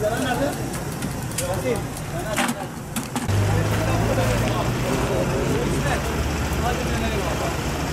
Seren nerede? Yasin. Hadi dönelim baba.